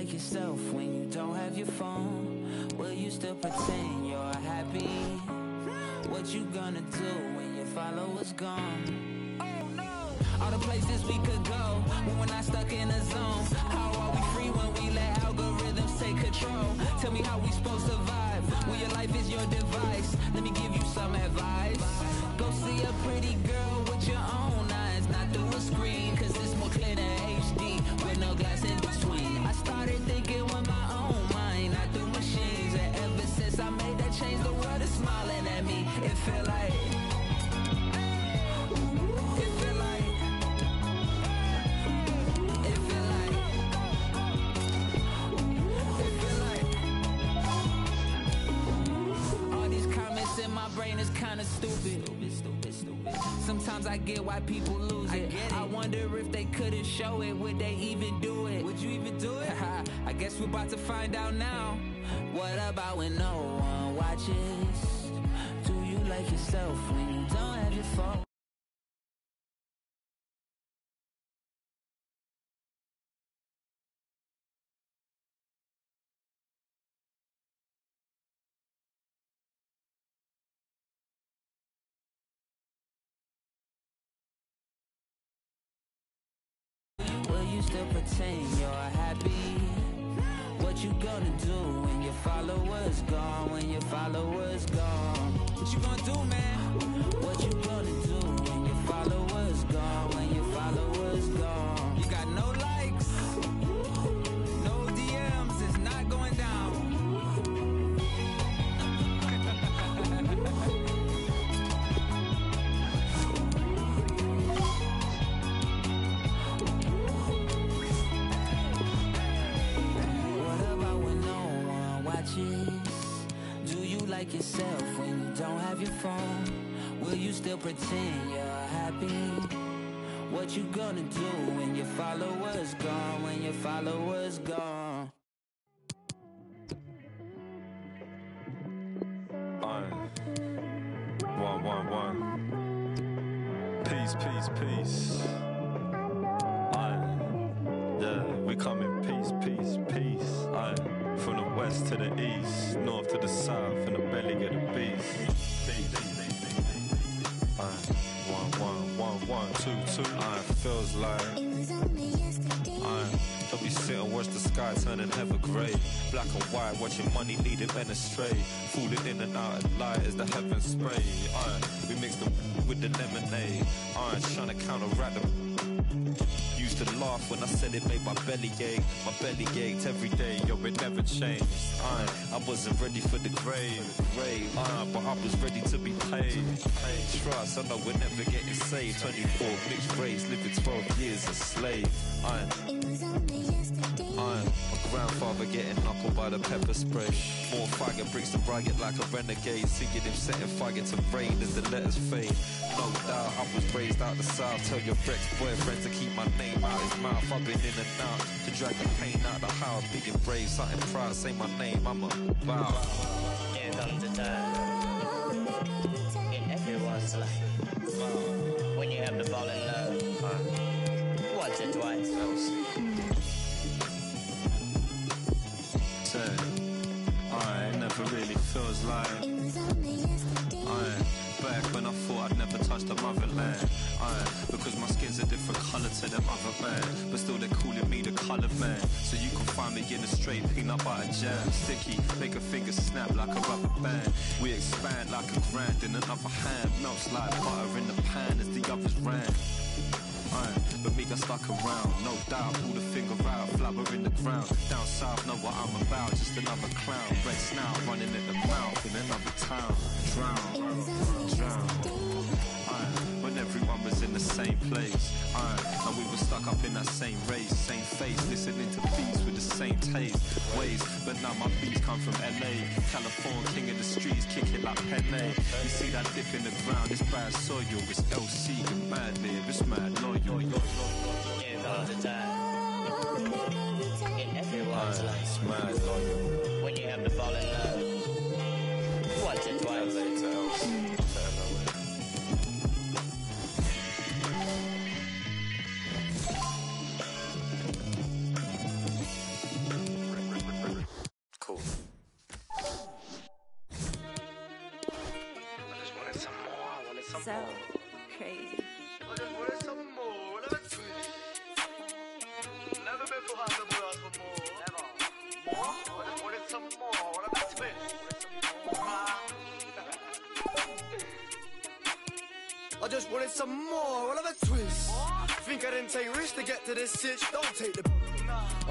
like yourself when you don't have your phone? Will you still pretend you're happy? What you gonna do when your followers gone? Oh no! All the places we could go when we're not stuck in a zone. How are we free when we let algorithms take control? Tell me how we supposed to vibe when your life is your device. Let me give you some advice. Go see a pretty girl with your own eyes, not through a screen, brain is kinda stupid. Stupid, stupid, stupid. Sometimes I get why people lose it. I, wonder if they couldn't show it, would they even do it? Would you even do it? I guess we're about to find out now. What about when no one watches? Do you like yourself when you don't have your phone? You're happy? What you gonna do when your followers gone? When your followers gone? What you gonna do, man? Pretend you're happy? What you gonna do when your followers gone? When your followers gone? One, one, one. Peace, peace, peace. Turning ever grey. Black and white, watching money leading men astray. Falling in and out of light as the heavens spray. Aye. We mix the with the lemonade. Aye, trying to counteract the Used to laugh when I said it made my belly ache. My belly ached every day, yo, it never changed. Aye, I wasn't ready for the grave, grave. Aye, but I was ready to be paid. Trust, I know we're never getting saved. 24 mixed race, living 12 years a slave. Aye. It was only yesterday. My grandfather getting knuckled by the pepper spray. More fire bricks than riot like a renegade. Seeing him setting fire to rain as the letters fade. No doubt I was raised out the south. Tell your ex boyfriend to keep my name out his mouth. I've been in and out to drag the pain out the house. Being brave, something proud. Say my name, I'm a bow. Here comes the time in everyone's life when you have to fall in love once or twice. Only yesterday. Aye, back when I thought I'd never touch the motherland. Aye, because my skin's a different colour to them other man. But still they're calling me the coloured man. So you can find me in a straight peanut butter jam. Sticky, make a finger snap like a rubber band. We expand like a grand in another hand. Melts like butter in the pan as the others ran. Aye, but me got stuck around, no doubt. Pull the finger out, flower in the ground. Down south, know what I'm about, just another clown. Red snout running at the mouth in another town. Drown, drown. Yesterday. Aye, when everyone was in the same place. Aye, and we were stuck up in that same race, same face, listening to beats with the same taste, ways. But now my beats come from LA, California, king of the streets, kick it like Pele. You see that dip in the ground, it's bad soil, it's LC, get mad live, it's mad loyal. Here comes the time in everyone's Aye, life it's mad loyal. when you have to fall in love once or twice. So some more, another twist. Think I didn't take risks to get to this sitch, don't take the.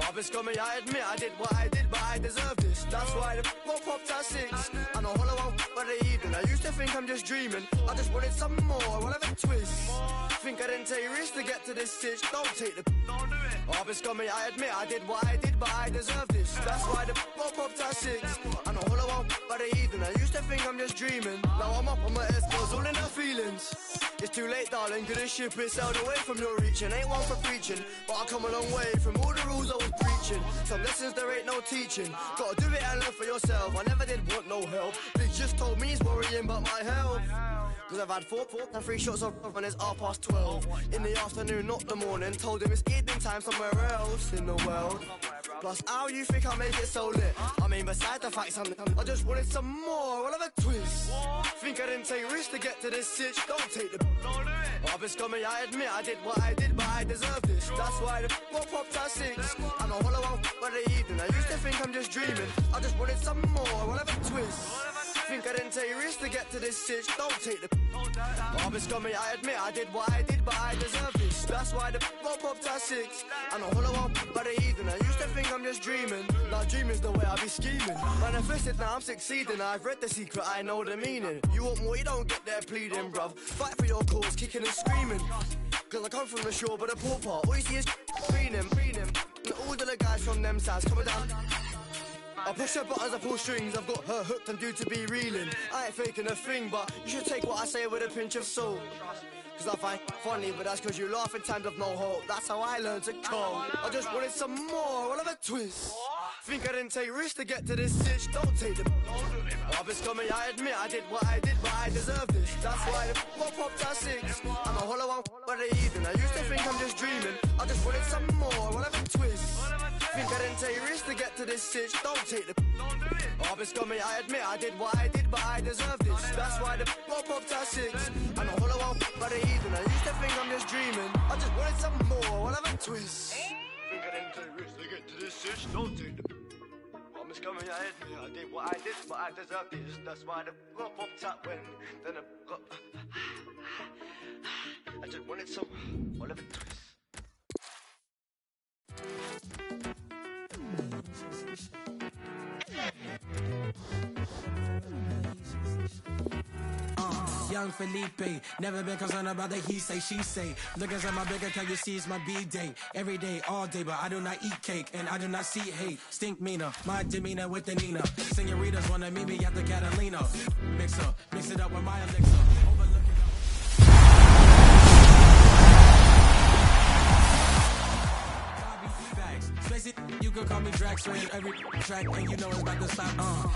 I've been scummy, I admit I did what I did, but I deserve this. That's why the pop popped at six. I know hollow out for the evening. I used to think I'm just dreaming. I just wanted some more, whatever twist. Think I didn't take risks to get to this sitch, don't take the. Don't do it. I've been scummy, I admit I did what I did, but I deserve this. That's why the pop popped at six. Evening. I used to think I'm just dreaming. Now I'm up on my S-Girls, all in her feelings. It's too late, darling, cause this ship is sailed away from your reaching. Ain't one for preaching, but I come a long way from all the rules I was preaching. Some lessons there ain't no teaching. Gotta do it and learn for yourself. I never did want no help. They just told me he's worrying about my health. Cause I've had four, four and three shots of and it's half past twelve. In the afternoon, not the morning. Told him it's evening time somewhere else in the world. Plus, how you think I make it so lit? I mean, besides the fact I'm, I just wanted some more, what of a twist? Think I didn't take risks to get to this sitch? Don't take the. Don't do it. I've been I admit I did what I did, but I deserve this. That's why the pop popped at six. I know hollow out for the evening. I used to think I'm just dreaming. I just wanted some more, what of a twist? Think I didn't take risks to get to this sitch? Don't take the. I've been I admit I did what I did, but I deserve this. That's why the pop popped at six. I know hollow out for the evening. I used to think I'm just dreaming. Now dreaming's the way I be scheming. Manifested now I'm succeeding. I've read the secret, I know the meaning. You want more, you don't get there pleading, bruv. Fight for your cause, kicking and screaming. Cause I come from the shore, but the poor part, all you see is preening. And all the guys from them sides coming down. I push her buttons, I pull strings, I've got her hooked and due to be reeling. I ain't faking a thing, but you should take what I say with a pinch of salt. Cause I find funny, but that's cause you laugh in times of no hope. That's how I learned to cope. I just wanted some more, one of a twist. Think I didn't take risks to get to this sitch, don't take the. Been scummy, I admit I did what I did, but I deserve this. That's why the pop popped at six. I'm a hollow out for the evening. I used to think I'm just dreaming. I just wanted some more, one of a twist. Think I didn't take risks to get to this sitch, don't take the. Been scummy, I admit I did what I did, but I deserve this. That's why the pop popped at six. I'm a hollow out for the evening. I used to think I'm just dreaming. I just wanted some more, one of a twist. Think I didn't take risks to get to this sitch, don't take the. I'm scummy, I I did what I did, but I deserve this. That's why the pop popped at when then I got. I just wanted some, one of a twist. Uh, young Felipe, never been concerned about the he say, she say. Look at my big account, you see it's my B day. Every day, all day, but I do not eat cake and I do not see hate. Stink meaner, my demeanor with the Nina. Senoritas wanna meet me at the Catalina. Mix up, mix it up with my elixir. Spacey, you can call me Drax in every track, and you know it's about to stop. Uh.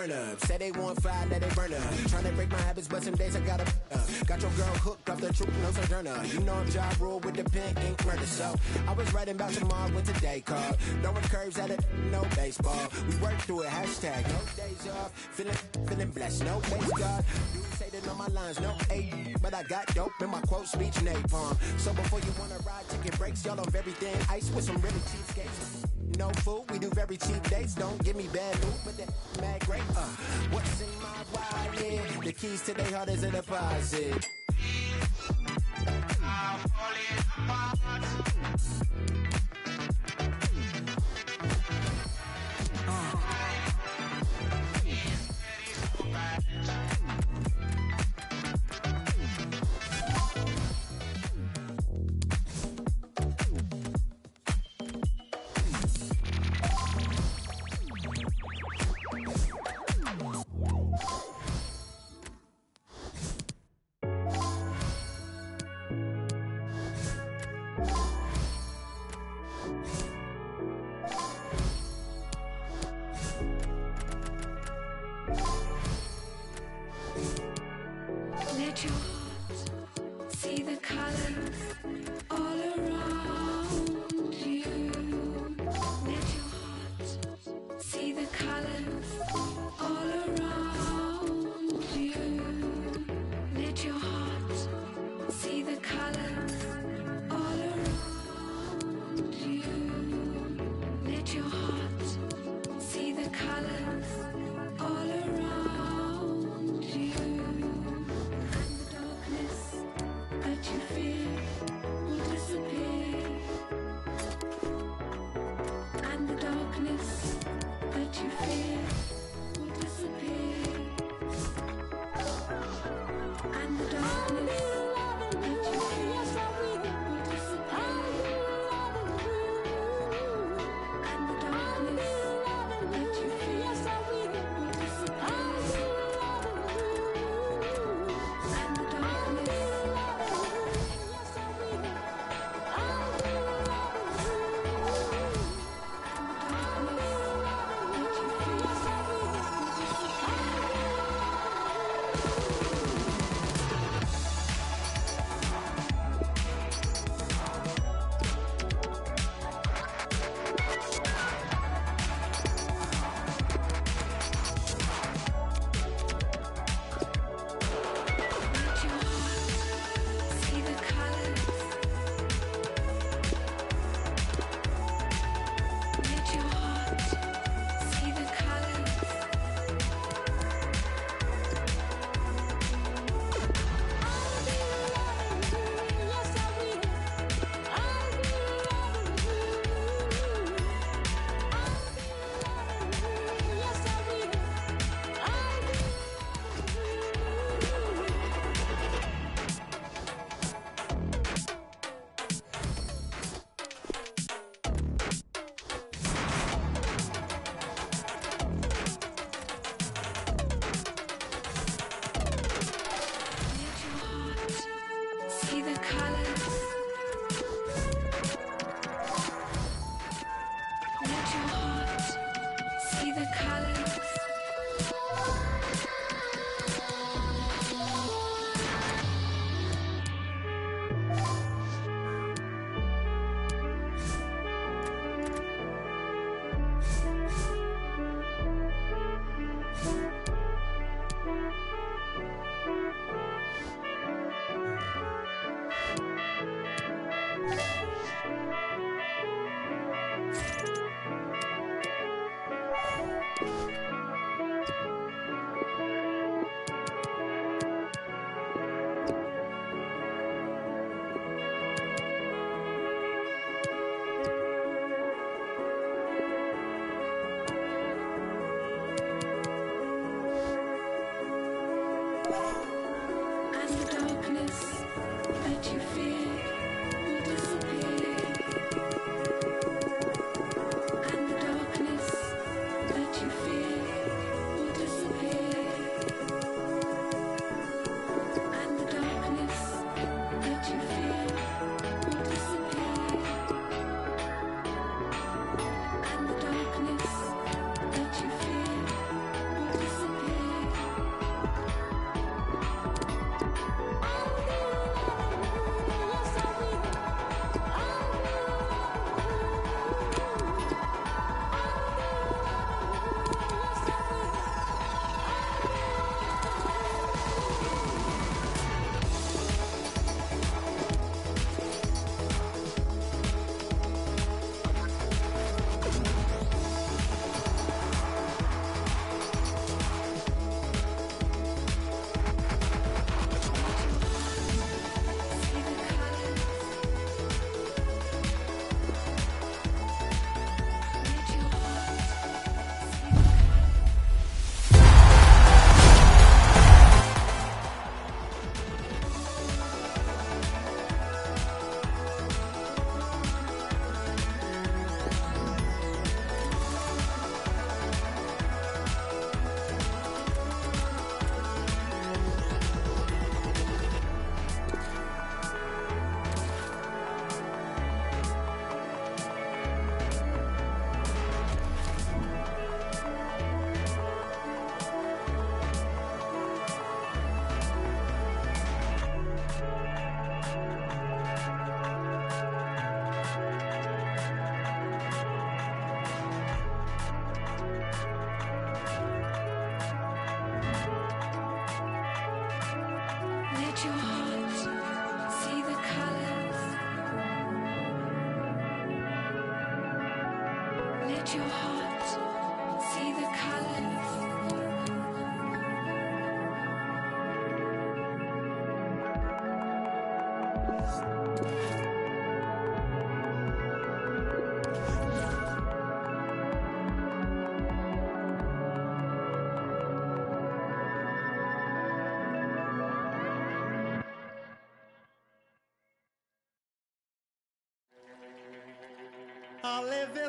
Turn up, say they want fire, let they burn up. to break my habits, but some days I gotta. Uh, got your girl hooked off the truth, no sojourner. You know I'm job rule with the pen, ink murder. So I was writing about tomorrow with today called. Throwing curves at it, no baseball. We work through it, hashtag no days off. Feeling, feeling blessed, no face God. You that on my lines, no A. But I got dope in my quote speech, napalm. So before you wanna ride, ticket breaks, y'all off everything. Ice with some really cheap skates no food. We do very cheap dates. Don't give me bad food. but that mad great. Uh, what's in my wallet? The keys to their heart is a deposit. I'm falling apart.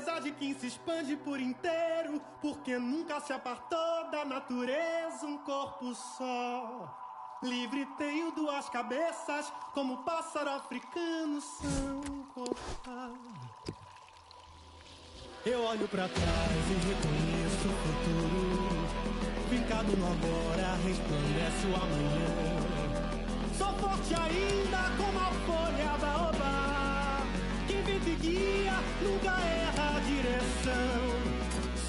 Leveza de quem se expande por inteiro, porque nunca se apartou da natureza um corpo só. Livre tenho duas cabeças, como pássaro africano são cortados. Eu olho pra trás e reconheço o futuro. Fincado no agora, resplandece o amanhã. Sou forte ainda como a folha da oba. Quem vive e guia nunca erra a direção.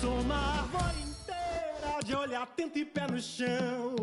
Sou uma árvore inteira de olho atento e pé no chão.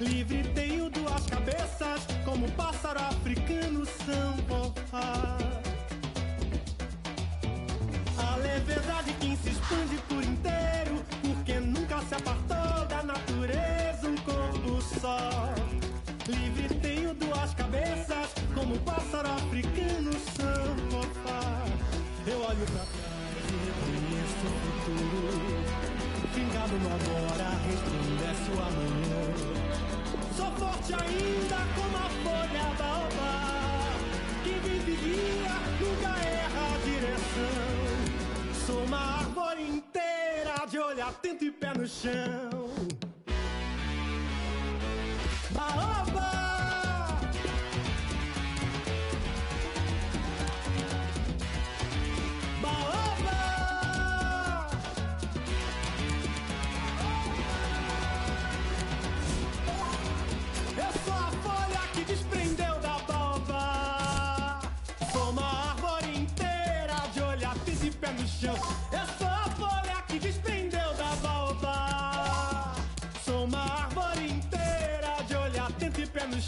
Livre tenho duas cabeças, como um pássaro africano são. A leveza de quem se expande por inteiro, porque nunca se apartou da natureza um corpo só. Livre tenho duas cabeças, como um pássaro africano são. Eu olho pra trás e reconheço o futuro. Fingado no agora, resplandece o amanhã. Sou forte ainda como a folha da oba. Quem vive guia nunca erra a direção. Sou uma árvore inteira de olho atento e pé no chão. Baoba!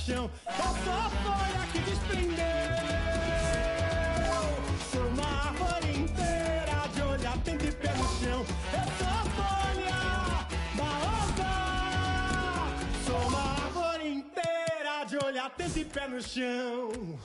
Eu sou a folha que desprendeu. Sou uma árvore inteira de olho atento e pé no chão. Eu sou a folha baoba. Sou uma árvore inteira de olho atento e pé no chão.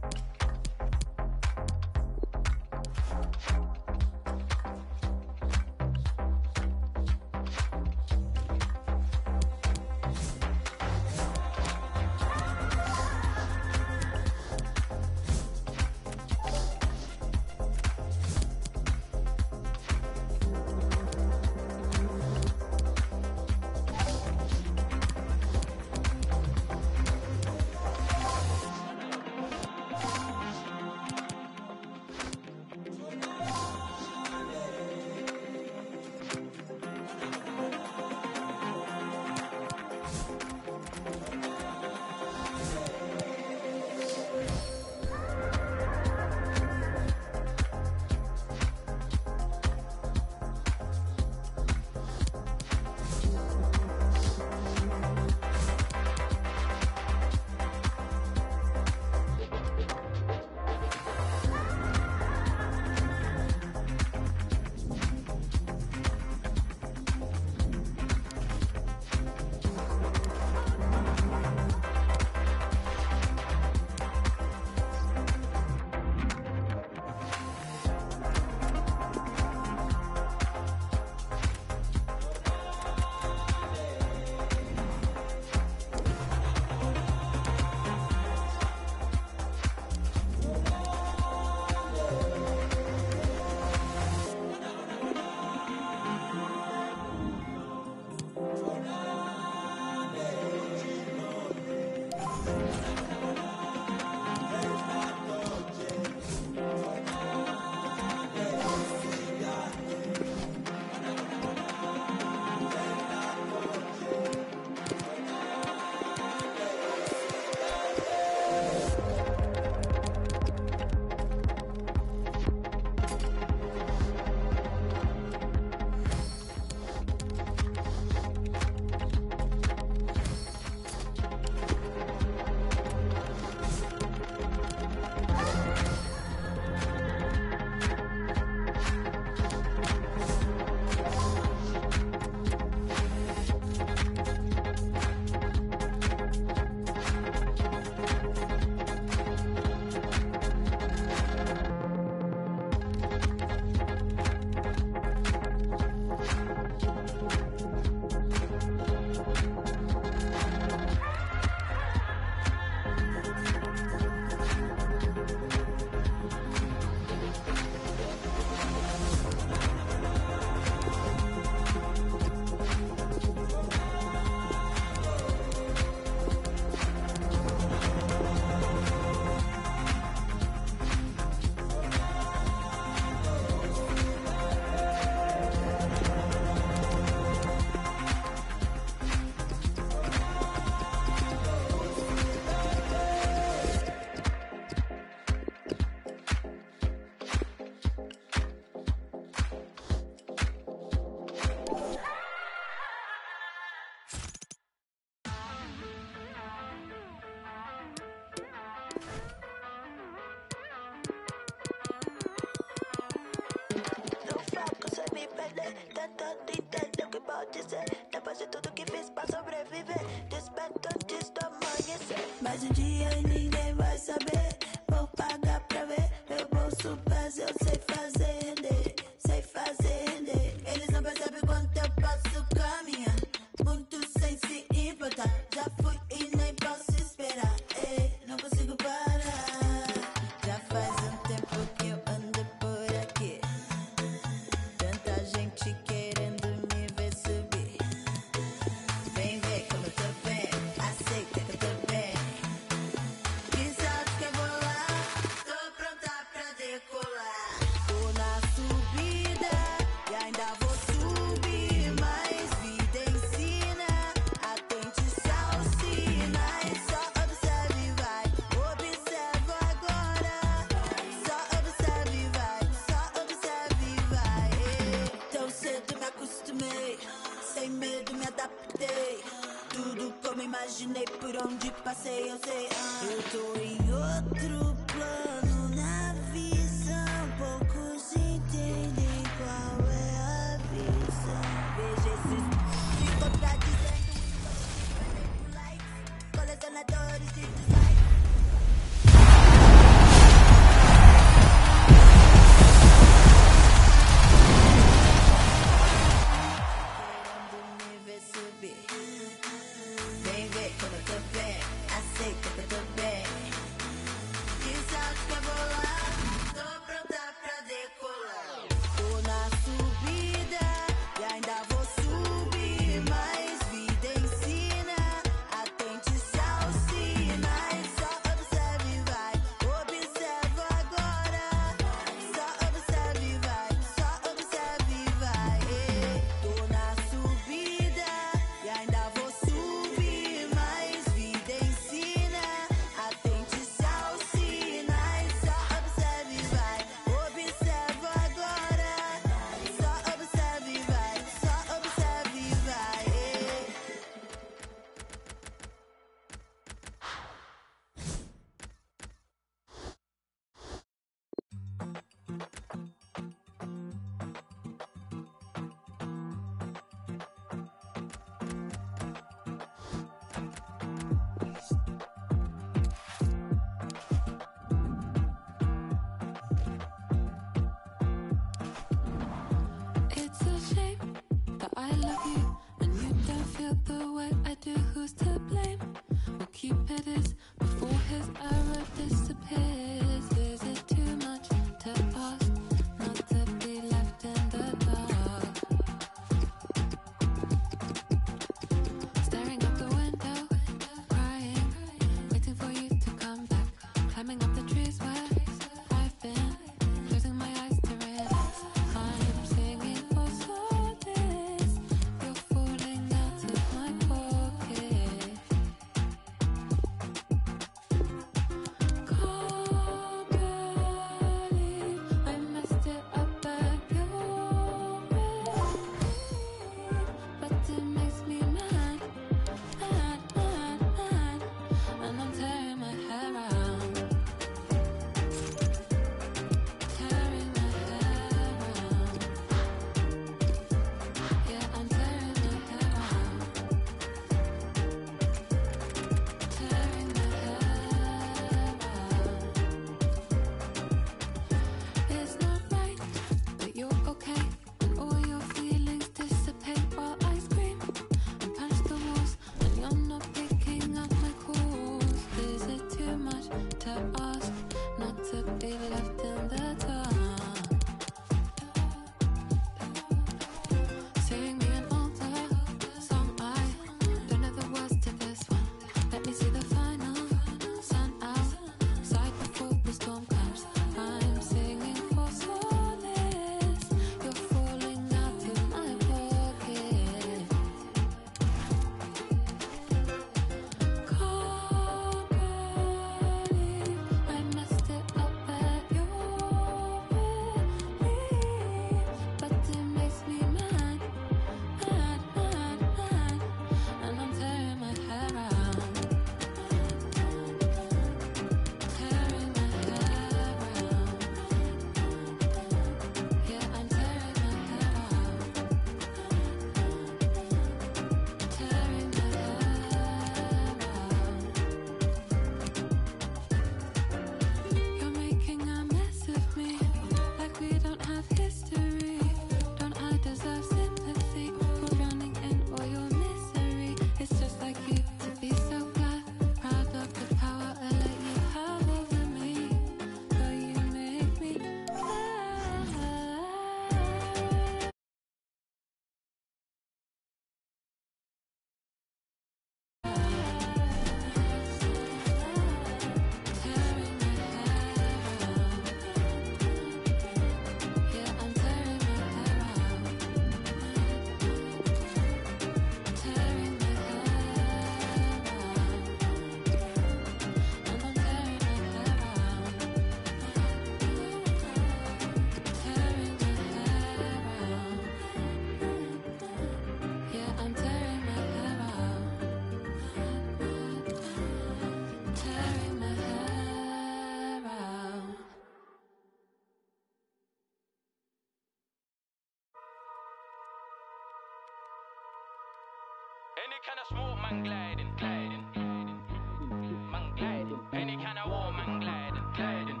Any kind of smoke, man, gliding, gliding, gliding. Man, gliding. Any kind of war, man, gliding, gliding,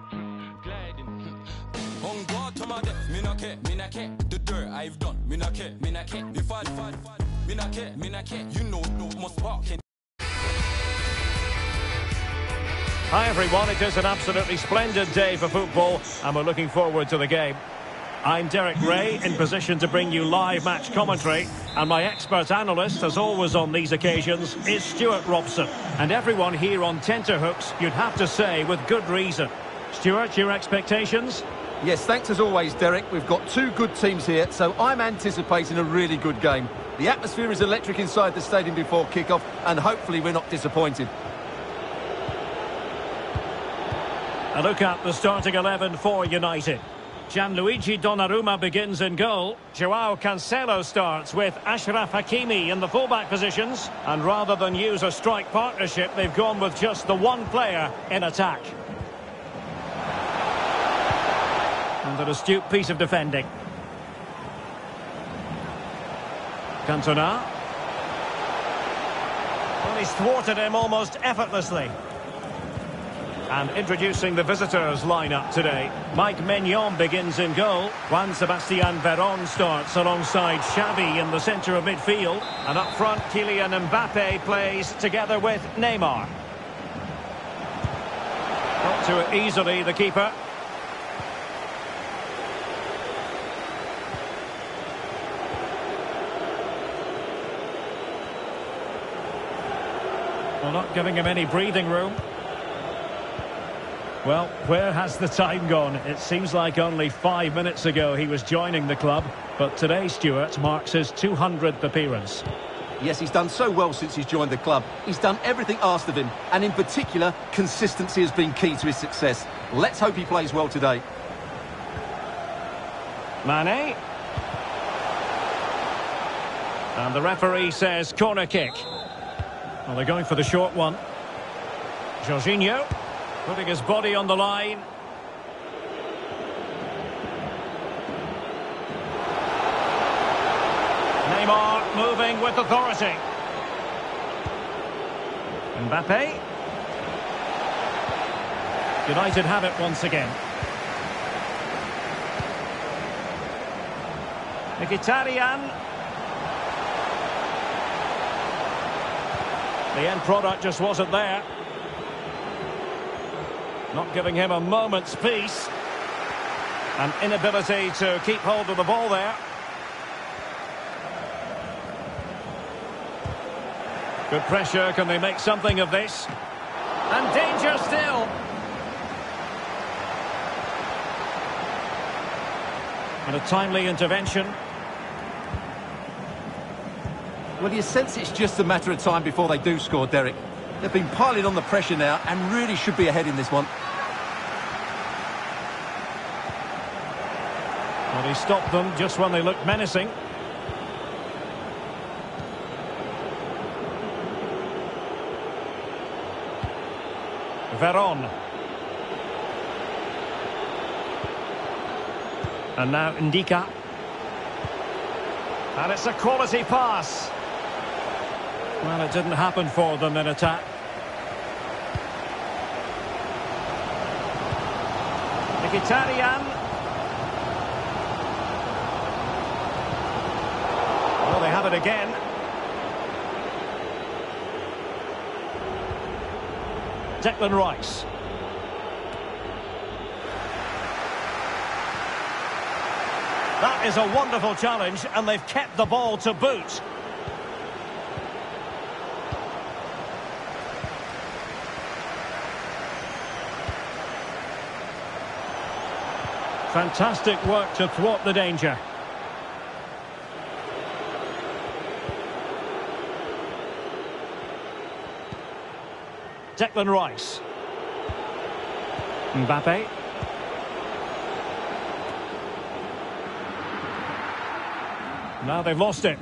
gliding. On God to my death, me not care, me not care. The dirt I've done, me not care, me not care. If I, if I, if I, me not care, me not care. You know, no must park. Hi everyone, it is an absolutely splendid day for football and we're looking forward to the game. I'm Derek Rae in position to bring you live match commentary and my expert analyst, as always on these occasions, is Stuart Robson. And everyone here on tenterhooks, you'd have to say with good reason. Stuart, your expectations? Yes, thanks as always, Derek. We've got two good teams here, so I'm anticipating a really good game. The atmosphere is electric inside the stadium before kick-off, and hopefully we're not disappointed. A look at the starting 11 for United. Gianluigi Donnarumma begins in goal. Joao Cancelo starts with Achraf Hakimi in the fullback positions. And rather than use a strike partnership, they've gone with just the one player in attack. And an astute piece of defending. Cantona. Well, he's thwarted him almost effortlessly. And introducing the visitors lineup today. Mike Maignan begins in goal. Juan Sebastian Veron starts alongside Xavi in the centre of midfield. And up front, Kylian Mbappe plays together with Neymar. Got to it easily, the keeper. Well, not giving him any breathing room. Well, where has the time gone? It seems like only five minutes ago he was joining the club, but today, Stuart, marks his 200th appearance. Yes, he's done so well since he's joined the club. He's done everything asked of him, and in particular, consistency has been key to his success. Let's hope he plays well today. Mane. And the referee says corner kick. Well, they're going for the short one. Jorginho. Putting his body on the line. Neymar moving with authority. Mbappe. United have it once again. Mkhitaryan. The end product just wasn't there. Not giving him a moment's peace. An inability to keep hold of the ball there. Good pressure. Can they make something of this? And danger still. And a timely intervention. Well, you sense it's just a matter of time before they do score, Derek. They've been piling on the pressure now and really should be ahead in this one. Well, he stopped them just when they looked menacing. Veron. And now Ndicka. And it's a quality pass. Well, it didn't happen for them in attack. Mkhitaryan. Well, they have it again. Declan Rice. That is a wonderful challenge, and they've kept the ball to boot. Fantastic work to thwart the danger. Declan Rice. Mbappe. Now they've lost it.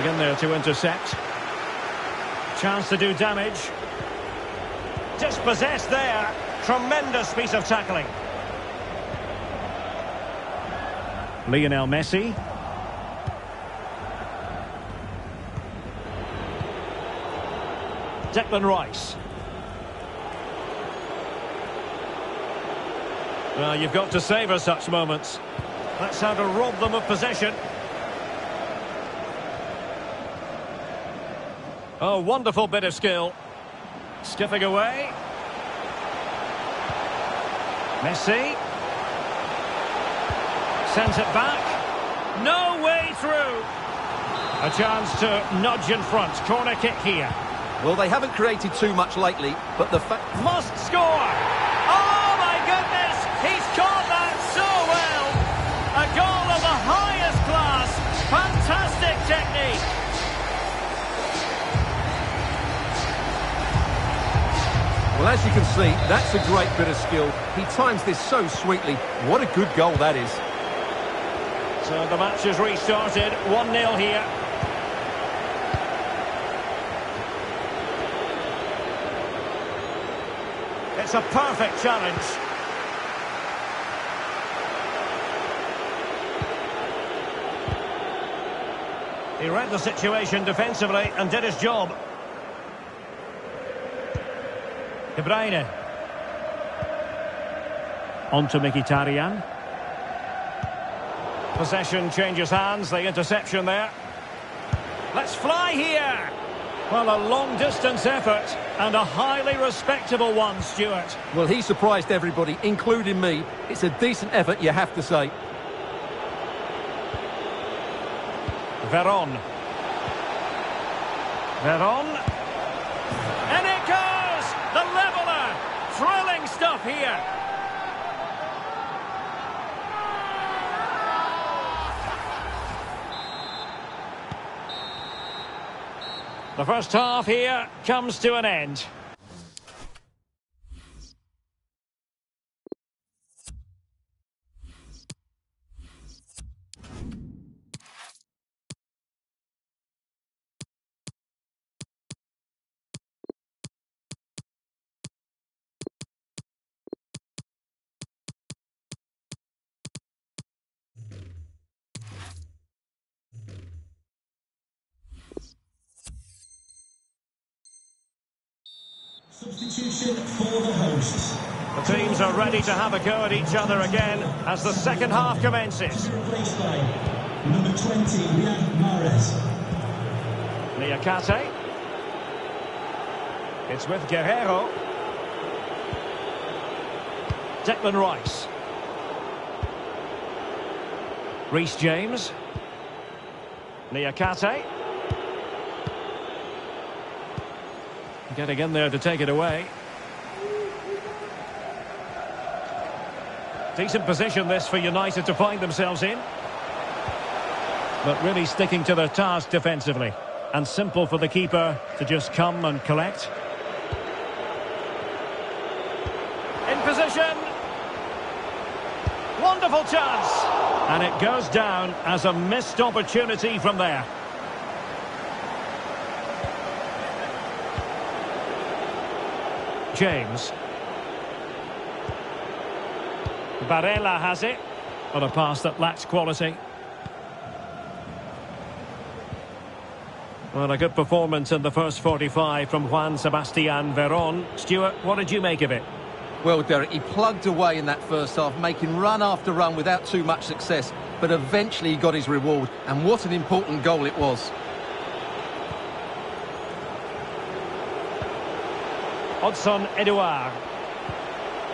Getting in there to intercept. Chance to do damage. Dispossessed there. Tremendous piece of tackling. Lionel Messi. Declan Rice. Well, you've got to savour such moments. That's how to rob them of possession. Oh, wonderful bit of skill. Skipping away. Messi. Sends it back. No way through. A chance to nudge in front. Corner kick here. Well, they haven't created too much lately, but the fact... Must score! Well, as you can see, that's a great bit of skill. He times this so sweetly. What a good goal that is. So the match has restarted. 1-0 here. It's a perfect challenge. He read the situation defensively and did his job. De Bruyne. On to Mkhitaryan. Possession changes hands, the interception there. Let's fly here! Well, a long-distance effort and a highly respectable one, Stuart. Well, he surprised everybody, including me. It's a decent effort, you have to say. Veron. Veron. Here. The first half here comes to an end. To have a go at each other again as the second half commences. Number 20, Riyad Mahrez. Niakhate. It's with Guerrero. Declan Rice. Reece James. Niakhate. Getting in there to take it away. Decent position this for United to find themselves in. But really sticking to their task defensively. And simple for the keeper to just come and collect. In position. Wonderful chance. And it goes down as a missed opportunity from there. James. Barella has it. On a pass that lacks quality. Well, a good performance in the first 45 from Juan Sebastian Veron. Stuart, what did you make of it? Well, Derek, he plugged away in that first half, making run after run without too much success. But eventually he got his reward, and what an important goal it was. Odsonne Edouard.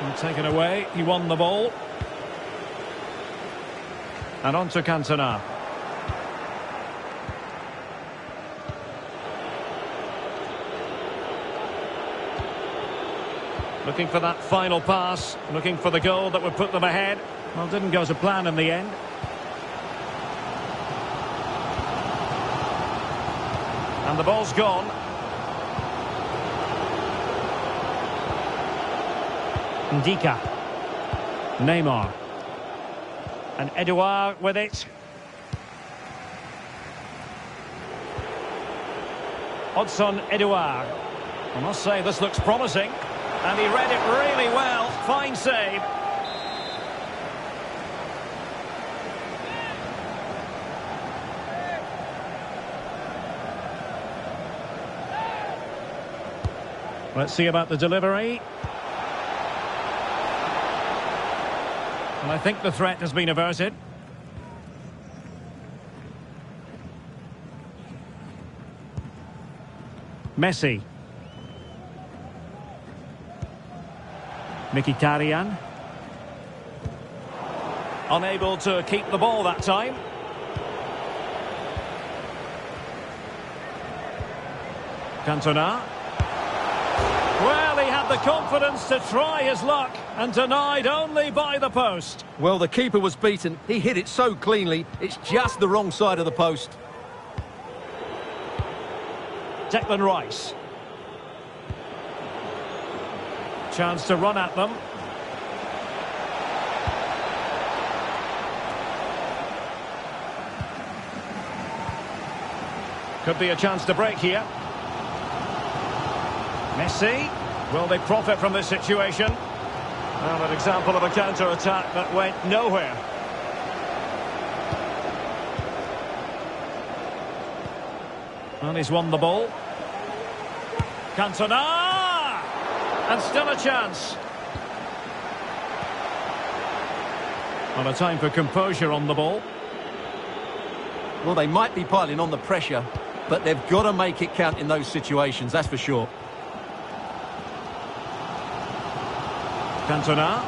And taken away, he won the ball. And on to Cantona. Looking for that final pass, looking for the goal that would put them ahead. Well, didn't go to plan in the end. And the ball's gone. Ndicka. Neymar. And Edouard with it. Odsonne Edouard. I must say, this looks promising. And he read it really well. Fine save. Let's see about the delivery. And I think the threat has been averted. Messi. Mkhitaryan. Unable to keep the ball that time. Cantona. Well, he had the confidence to try his luck and denied only by the post. Well, the keeper was beaten. He hit it so cleanly, it's just the wrong side of the post. Declan Rice. Chance to run at them. Could be a chance to break here. Messi. Will they profit from this situation? Well, an example of a counter-attack that went nowhere. And he's won the ball. Cantona! And still a chance. On a time for composure on the ball. Well, they might be piling on the pressure, but they've got to make it count in those situations, that's for sure. Cantona.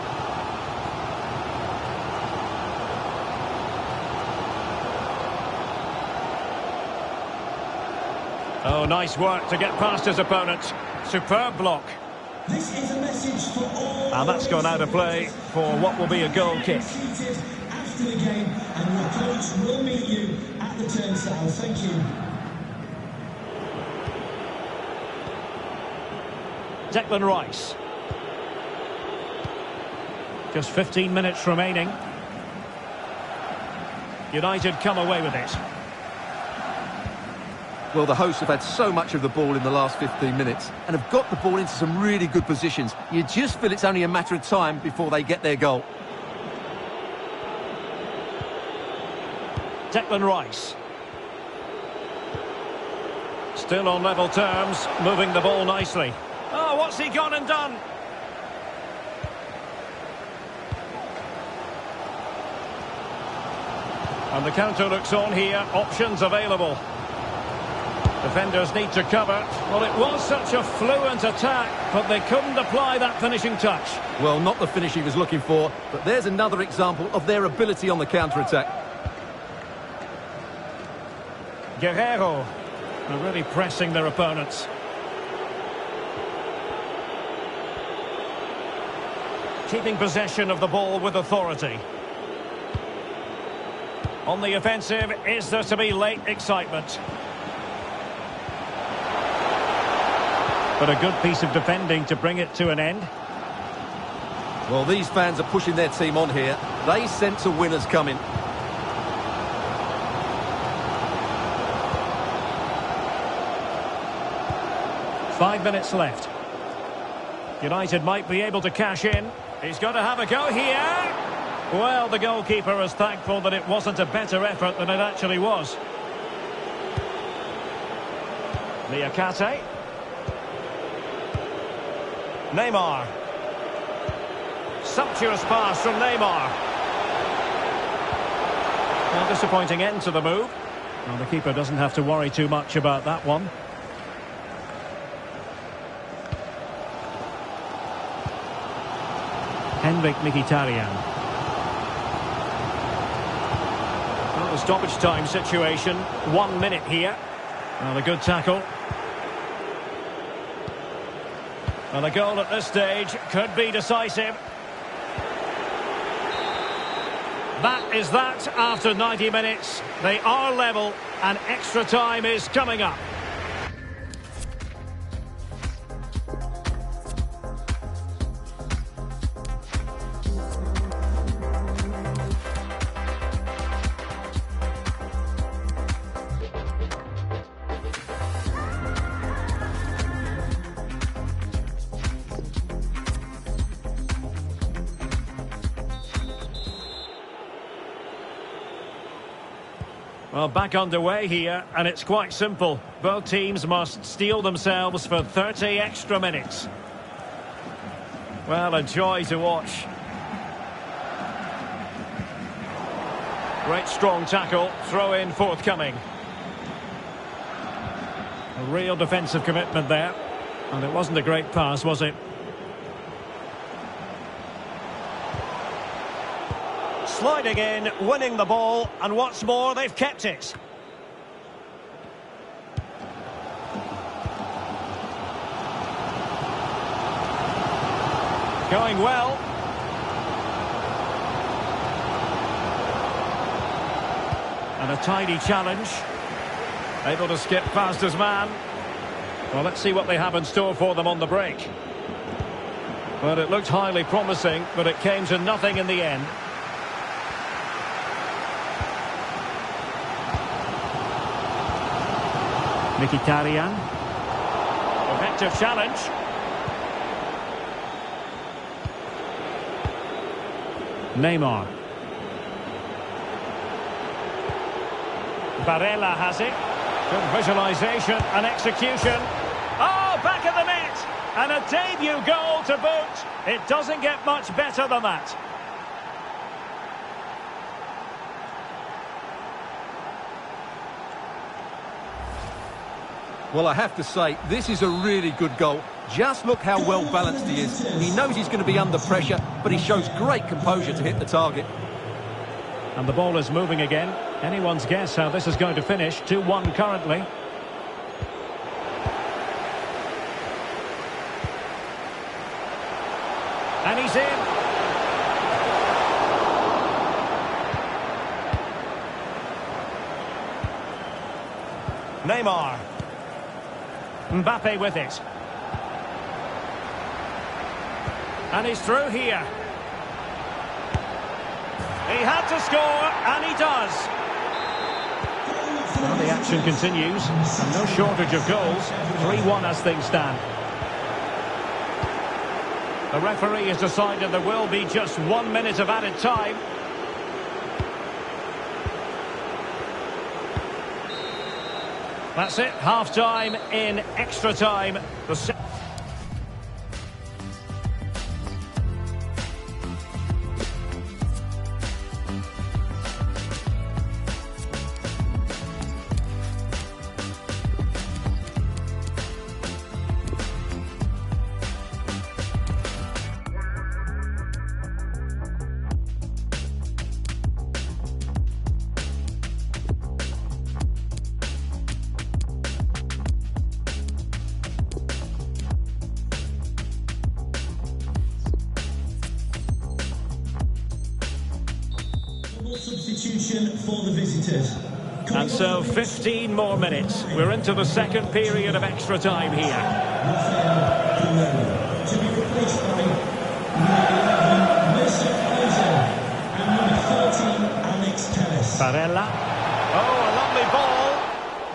Oh, nice work to get past his opponent. Superb block. This is a message for all. And that's gone out of play for what will be a goal kick. After the game, and your coach will meet you at the turnstile. Thank you. Declan Rice. Just 15 minutes remaining. United come away with it. Well, the hosts have had so much of the ball in the last 15 minutes and have got the ball into some really good positions. You just feel it's only a matter of time before they get their goal. Declan Rice. Still on level terms, moving the ball nicely. Oh, what's he gone and done? And the counter looks on here, options available. Defenders need to cover. Well, it was such a fluent attack, but they couldn't apply that finishing touch. Well, not the finish he was looking for, but there's another example of their ability on the counter-attack. Guerrero are really pressing their opponents. Keeping possession of the ball with authority. On the offensive, is there to be late excitement? But a good piece of defending to bring it to an end. Well, these fans are pushing their team on here. They sense a winner's coming. Five minutes left. United might be able to cash in. He's got to have a go here. Well, the goalkeeper is thankful that it wasn't a better effort than it actually was. Niakhate. Neymar. Sumptuous pass from Neymar. A disappointing end to the move. Well, the keeper doesn't have to worry too much about that one. Henrikh Mkhitaryan. Stoppage time situation. One minute here. Well, a good tackle. And a goal at this stage could be decisive. That is that after 90 minutes. They are level and extra time is coming up. Back underway here, and it's quite simple. Both teams must steel themselves for 30 extra minutes. Well, a joy to watch. Great strong tackle, throw in forthcoming. A real defensive commitment there. And it wasn't a great pass, was it? Sliding in, winning the ball, and what's more, they've kept it. Going well. And a tidy challenge. Able to skip past his man. Well, let's see what they have in store for them on the break. But it looked highly promising, but it came to nothing in the end. Mkhitaryan. Effective challenge. Neymar. Barella has it. Good visualisation and execution. Oh, back of the net. And a debut goal to boot. It doesn't get much better than that. Well, I have to say, this is a really good goal. Just look how well balanced he is. He knows he's going to be under pressure, but he shows great composure to hit the target. And the ball is moving again. Anyone's guess how this is going to finish. 2-1 currently. And he's in. Neymar. Mbappe with it. And he's through here. He had to score, and he does. The action continues, and no shortage of goals. 3-1 as things stand. The referee has decided there will be just one minute of added time. That's it, half-time in extra time. The We're into the second period of extra time here. To be replaced by number 11, Mesut Ozil, and number 13, Alex Telles. Barella. Oh, a lovely ball.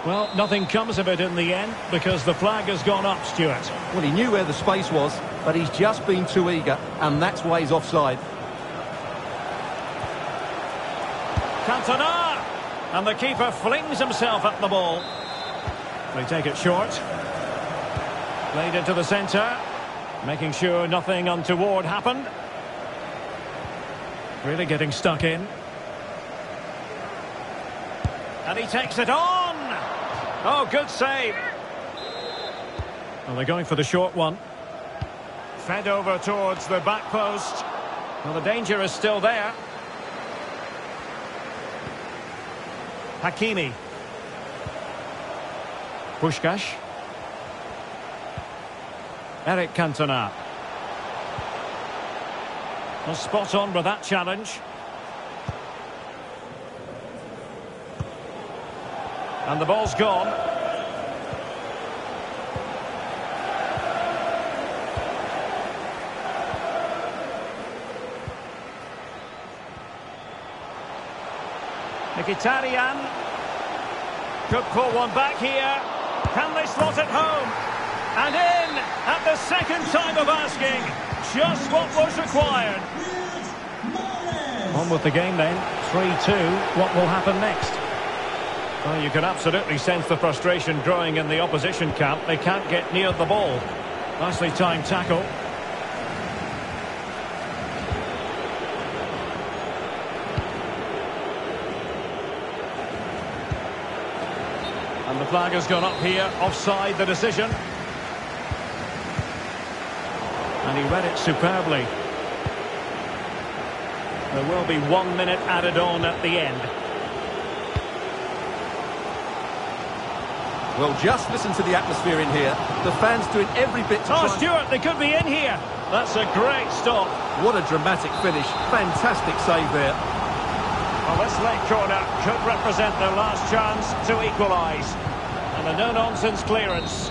Well, nothing comes of it in the end because the flag has gone up, Stuart. Well, he knew where the space was, but he's just been too eager, and that's why he's offside. Cantona! And the keeper flings himself at the ball. They take it short. Played into the centre. Making sure nothing untoward happened. Really getting stuck in. And he takes it on! Oh, good save. Well, they're going for the short one. Fed over towards the back post. Well, the danger is still there. Hakimi. Puskas. Eric Cantona. Well, spot on with that challenge. And the ball's gone. Mkhitaryan. Could pull one back here. Can they slot it home? And in at the second time of asking. Just what was required. On with the game then. 3-2. What will happen next? Well, you can absolutely sense the frustration growing in the opposition camp. They can't get near the ball. Nicely timed tackle. Flag has gone up here, offside the decision. And he read it superbly. There will be one minute added on at the end. Well, just listen to the atmosphere in here. The fans doing every bit to Oh, Stuart, they could be in here. That's a great stop. What a dramatic finish. Fantastic save there. Well, this late corner could represent their last chance to equalise. And a no-nonsense clearance.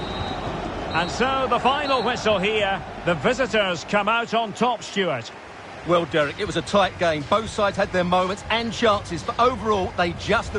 And so the final whistle here. The visitors come out on top, Stuart. Well, Derek, it was a tight game. Both sides had their moments and chances, but overall, they just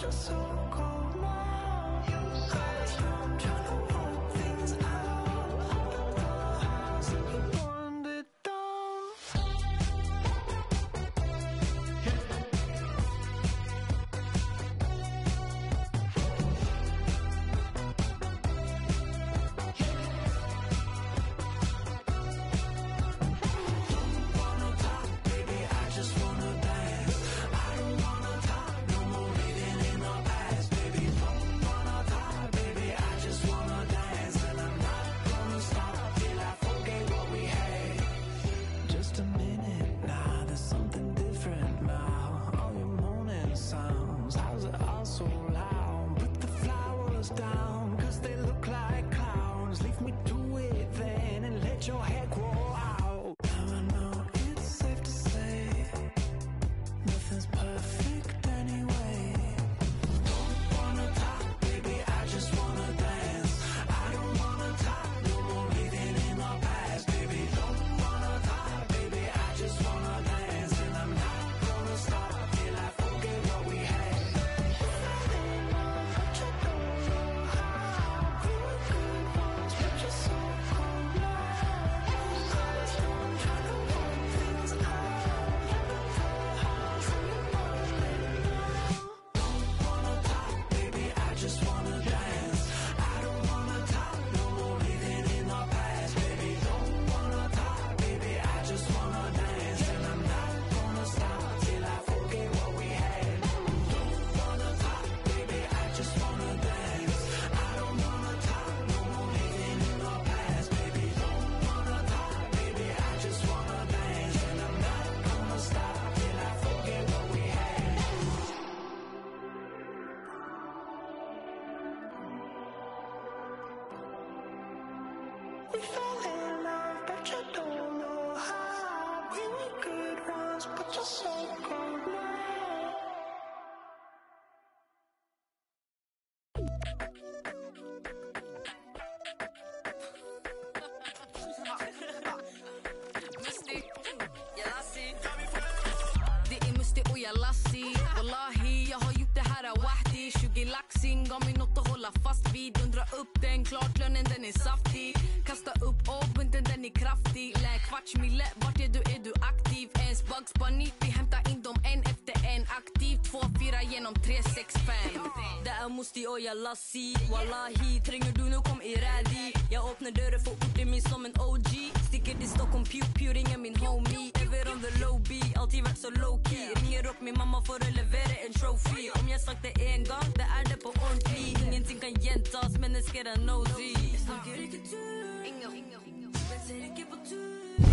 just so wallahi. Trenger du noe, kom i rally. Jeg åpner dører for ordet min som en OG. Stikker til Stockholm, pew-pew, ringer min homie. Ever on the low B, alltid vært så low-key. Ringer opp min mamma for å levere en trophy. Om jeg sagt det én gang, det er det på ordentlig. Ingenting kan gjentas, mennesker er nosy. Jeg snakker ikke tull. Jeg ser ikke på tull.